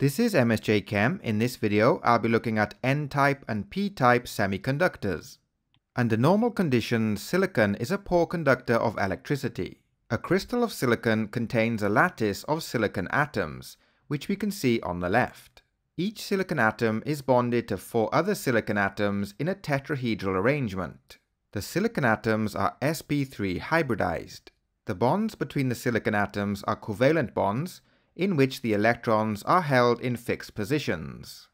This is MSJ Chem. In this video, I'll be looking at N-type and P-type semiconductors. Under normal conditions, silicon is a poor conductor of electricity. A crystal of silicon contains a lattice of silicon atoms, which we can see on the left. Each silicon atom is bonded to four other silicon atoms in a tetrahedral arrangement. The silicon atoms are sp3 hybridized. The bonds between the silicon atoms are covalent bonds, in which the electrons are held in fixed positions.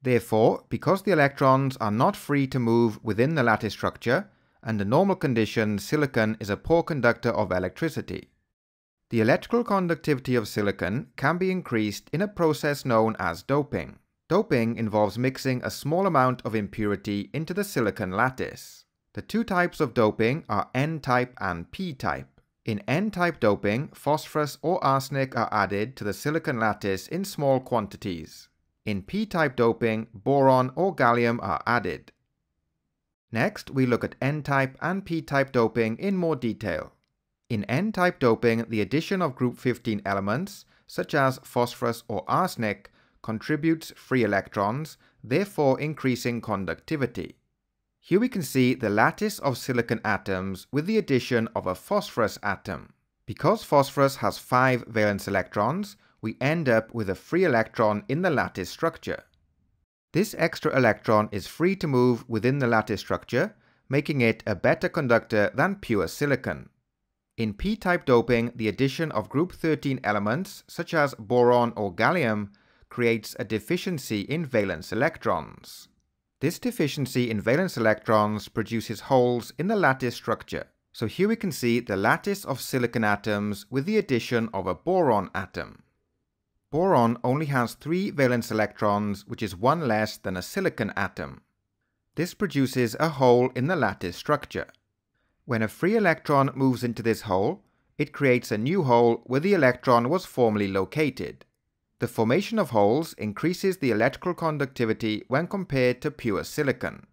Therefore, because the electrons are not free to move within the lattice structure, under normal conditions silicon is a poor conductor of electricity. The electrical conductivity of silicon can be increased in a process known as doping. Doping involves mixing a small amount of impurity into the silicon lattice. The two types of doping are N-type and P-type. In N-type doping, phosphorus or arsenic are added to the silicon lattice in small quantities. In P-type doping, boron or gallium are added. Next, we look at N-type and P-type doping in more detail. In N-type doping, the addition of group 15 elements, such as phosphorus or arsenic, contributes free electrons, therefore increasing conductivity. Here we can see the lattice of silicon atoms with the addition of a phosphorus atom. Because phosphorus has 5 valence electrons, we end up with a free electron in the lattice structure. This extra electron is free to move within the lattice structure, making it a better conductor than pure silicon. In p-type doping, the addition of group 13 elements, such as boron or gallium, creates a deficiency in valence electrons. This deficiency in valence electrons produces holes in the lattice structure. So here we can see the lattice of silicon atoms with the addition of a boron atom. Boron only has three valence electrons, which is one less than a silicon atom. This produces a hole in the lattice structure. When a free electron moves into this hole, it creates a new hole where the electron was formerly located. The formation of holes increases the electrical conductivity when compared to pure silicon.